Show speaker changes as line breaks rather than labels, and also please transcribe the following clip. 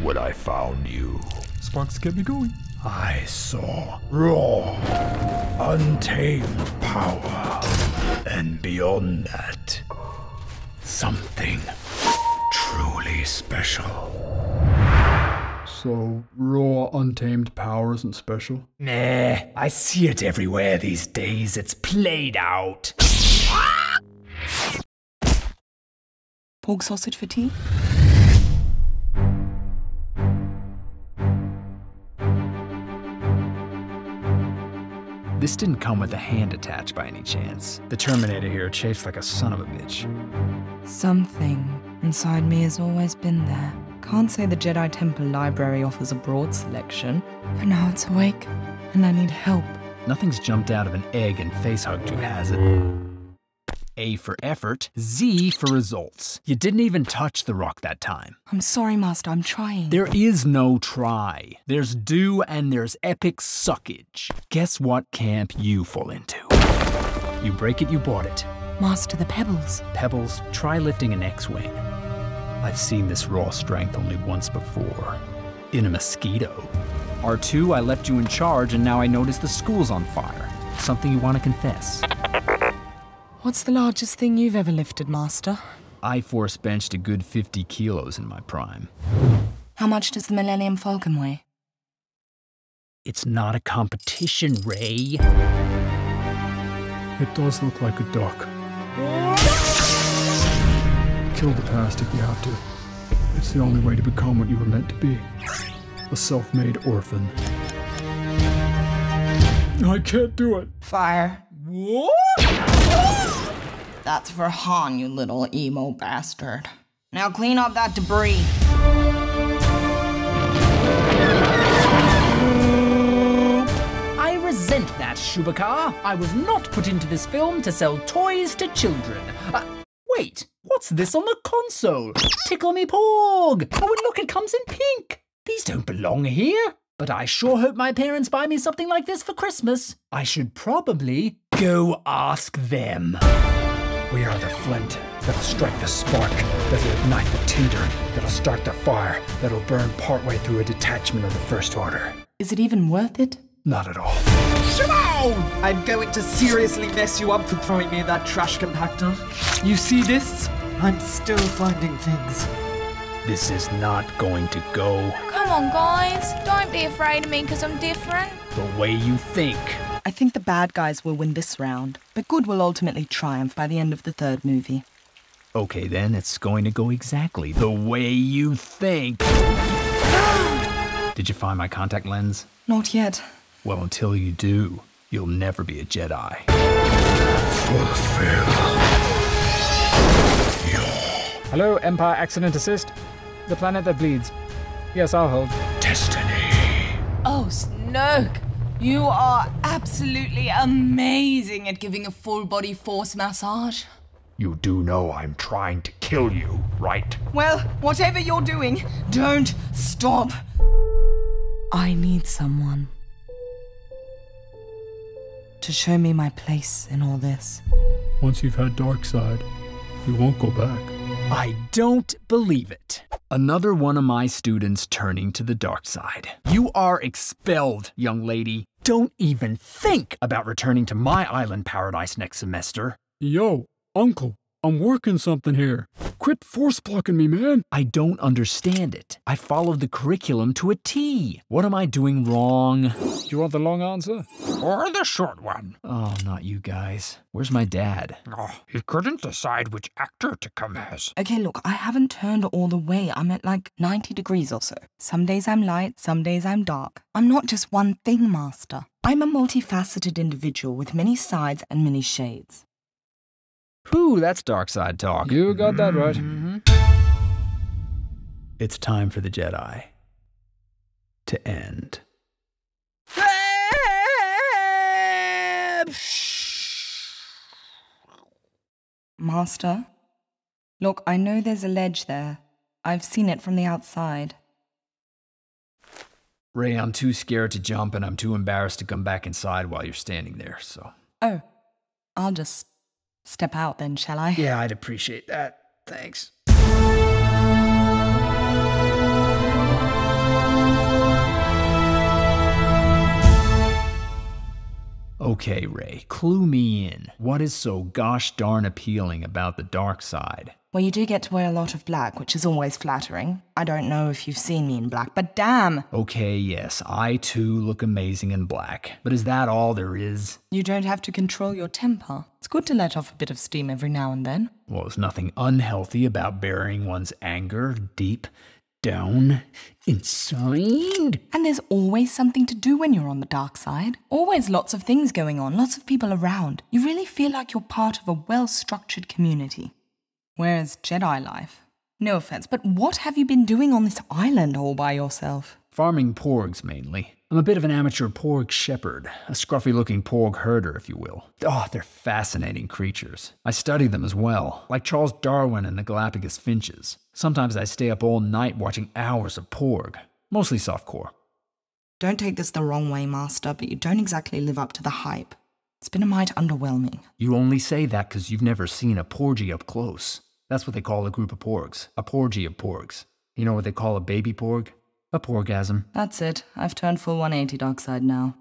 When I found you,
Sparks get me going.
I saw raw, untamed power. And beyond that, something truly special.
So, raw, untamed power isn't special?
Nah, I see it everywhere these days. It's played out.
Pork sausage for tea?
This didn't come with a hand attached by any chance. The Terminator here chafes like a son of a bitch.
Something inside me has always been there. Can't say the Jedi Temple Library offers a broad selection, but now it's awake, and I need help.
Nothing's jumped out of an egg and face hugged you, has it? A for effort, Z for results. You didn't even touch the rock that time.
I'm sorry, Master, I'm trying.
There is no try. There's do and there's epic suckage. Guess what camp you fall into? You break it, you bought it.
Master the Pebbles.
Pebbles, try lifting an X Wing. I've seen this raw strength only once before. In a mosquito. R2, I left you in charge and now I notice the school's on fire. Something you want to confess.
What's the largest thing you've ever lifted, Master?
I force benched a good 50 kilos in my prime.
How much does the Millennium Falcon weigh?
It's not a competition, Rey.
It does look like a duck. Kill the past if you have to. It's the only way to become what you were meant to be a self made orphan. I can't do it.
Fire. What? That's for Han, you little emo bastard. Now clean up that debris.
I resent that, Chewbacca. I was not put into this film to sell toys to children. Uh, wait, what's this on the console? Tickle me porg! Oh, and look, it comes in pink. These don't belong here. But I sure hope my parents buy me something like this for Christmas. I should probably go ask them.
We are the flint that'll strike the spark, that'll ignite the tinder, that'll start the fire, that'll burn partway through a detachment of the First Order.
Is it even worth it?
Not at all.
Shimon! I'm going to seriously mess you up for throwing me in that trash compactor. You see this? I'm still finding things.
This is not going to go
Come on, guys. Don't be afraid of me because I'm different.
the way you think.
I think the bad guys will win this round, but good will ultimately triumph by the end of the third movie.
Okay, then it's going to go exactly the way you think. Did you find my contact lens?
Not yet.
Well, until you do, you'll never be a Jedi. Fulfill.
Hello, Empire Accident Assist. The planet that bleeds. Yes, I'll hold. Destiny.
Oh, Snoke! You are absolutely amazing at giving a full body force massage.
You do know I'm trying to kill you, right?
Well, whatever you're doing, don't stop. I need someone to show me my place in all this.
Once you've had dark side, you won't go back.
I don't believe it. Another one of my students turning to the dark side. You are expelled, young lady. Don't even think about returning to my island paradise next semester.
Yo, Uncle, I'm working something here. Quit force blocking me, man.
I don't understand it. I followed the curriculum to a T. What am I doing wrong?
Do you want the long answer?
Or the short one.
Oh, not you guys. Where's my dad?
Oh, he couldn't decide which actor to come as.
Okay, look, I haven't turned all the way. I'm at like 90 degrees or so. Some days I'm light, some days I'm dark. I'm not just one thing, Master. I'm a multifaceted individual with many sides and many shades.
Whew, that's dark side talk.
You got that right. Mm-hmm.
It's time for the Jedi to end.
Master? Look, I know there's a ledge there. I've seen it from the outside.
Rey, I'm too scared to jump and I'm too embarrassed to come back inside while you're standing there, so.
Oh, I'll just Step out then, shall I?
Yeah, I'd appreciate that. Thanks. Okay, Rey, clue me in. What is so gosh darn appealing about the dark side?
Well, you do get to wear a lot of black, which is always flattering. I don't know if you've seen me in black, but damn!
Okay, yes, I too look amazing in black. But is that all there is?
You don't have to control your temper. Good to let off a bit of steam every now and then.
Well, there's nothing unhealthy about burying one's anger deep down inside.
And there's always something to do when you're on the dark side. Always lots of things going on, lots of people around. You really feel like you're part of a well structured community. Whereas Jedi life, no offense, but what have you been doing on this island all by yourself?
Farming porgs mainly. I'm a bit of an amateur porg shepherd, a scruffy looking porg herder, if you will. Oh, they're fascinating creatures. I study them as well, like Charles Darwin and the Galapagos finches. Sometimes I stay up all night watching hours of porg, mostly softcore.
Don't take this the wrong way, Master, but you don't exactly live up to the hype. It's been a mite underwhelming.
You only say that because you've never seen a porgy up close. That's what they call a group of porgs, a porgy of porgs. You know what they call a baby porg? A porgasm.
That's it. I've turned full 180 dark side now.